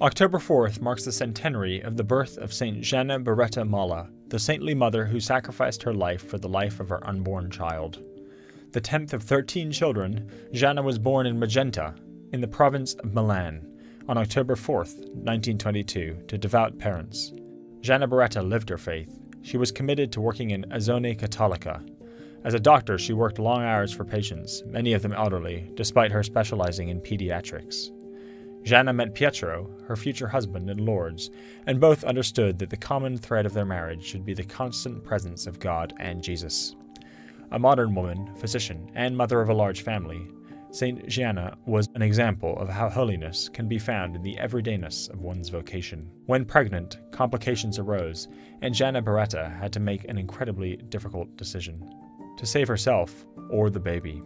October 4th marks the centenary of the birth of St. Gianna Beretta Molla, the saintly mother who sacrificed her life for the life of her unborn child. The 10th of 13 children, Gianna was born in Magenta, in the province of Milan, on October 4th, 1922, to devout parents. Gianna Beretta lived her faith. She was committed to working in Azione Cattolica. As a doctor, she worked long hours for patients, many of them elderly, despite her specializing in pediatrics. Gianna met Pietro, her future husband, in Lourdes, and both understood that the common thread of their marriage should be the constant presence of God and Jesus. A modern woman, physician, and mother of a large family, St. Gianna was an example of how holiness can be found in the everydayness of one's vocation. When pregnant, complications arose, and Gianna Beretta had to make an incredibly difficult decision to save herself or the baby.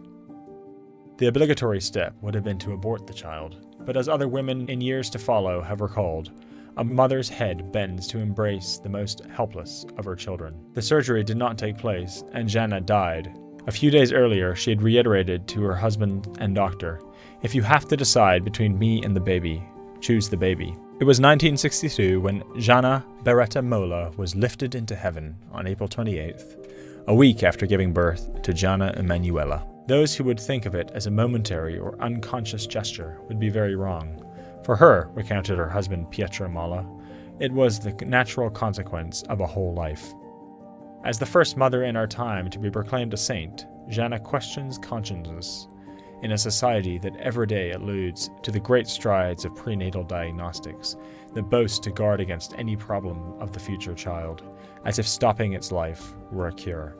The obligatory step would have been to abort the child, but as other women in years to follow have recalled, a mother's head bends to embrace the most helpless of her children. The surgery did not take place, and Gianna died. A few days earlier, she had reiterated to her husband and doctor If you have to decide between me and the baby, choose the baby. It was 1962 when Gianna Beretta Molla was lifted into heaven on April 28th, a week after giving birth to Gianna Emanuela. Those who would think of it as a momentary or unconscious gesture would be very wrong. For her, recounted her husband Pietro Molla, it was the natural consequence of a whole life. As the first mother in our time to be proclaimed a saint, Gianna questions consciences in a society that every day alludes to the great strides of prenatal diagnostics that boast to guard against any problem of the future child, as if stopping its life were a cure.